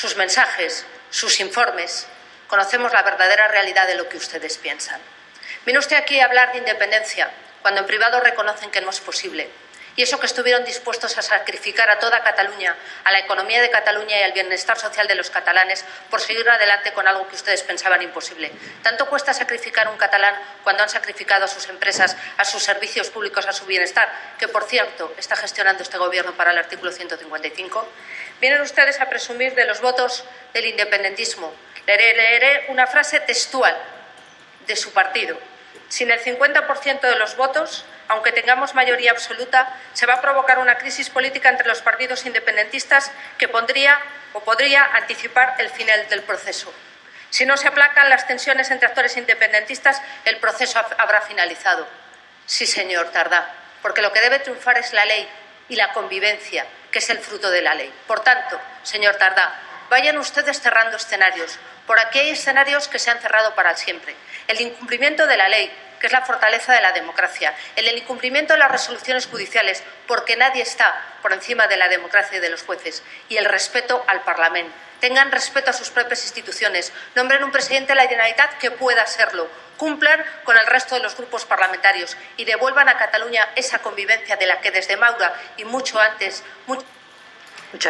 sus mensajes, sus informes, conocemos la verdadera realidad de lo que ustedes piensan. Viene usted aquí a hablar de independencia cuando en privado reconocen que no es posible. Y eso que estuvieron dispuestos a sacrificar a toda Cataluña, a la economía de Cataluña y al bienestar social de los catalanes por seguir adelante con algo que ustedes pensaban imposible. Tanto cuesta sacrificar un catalán cuando han sacrificado a sus empresas, a sus servicios públicos, a su bienestar, que por cierto está gestionando este Gobierno para el artículo 155. Vienen ustedes a presumir de los votos del independentismo. Leeré una frase textual de su partido. Sin el 50% de los votos, aunque tengamos mayoría absoluta, se va a provocar una crisis política entre los partidos independentistas que pondría o podría anticipar el final del proceso. Si no se aplacan las tensiones entre actores independentistas, el proceso habrá finalizado. Sí, señor Tardá, porque lo que debe triunfar es la ley y la convivencia, que es el fruto de la ley. Por tanto, señor Tardá, vayan ustedes cerrando escenarios. Por aquí hay escenarios que se han cerrado para siempre. El incumplimiento de la ley, que es la fortaleza de la democracia, el incumplimiento de las resoluciones judiciales, porque nadie está por encima de la democracia y de los jueces, y el respeto al Parlamento. Tengan respeto a sus propias instituciones, nombren un presidente de la Generalitat que pueda serlo, cumplan con el resto de los grupos parlamentarios y devuelvan a Cataluña esa convivencia de la que desde Maura y mucho antes. Mucho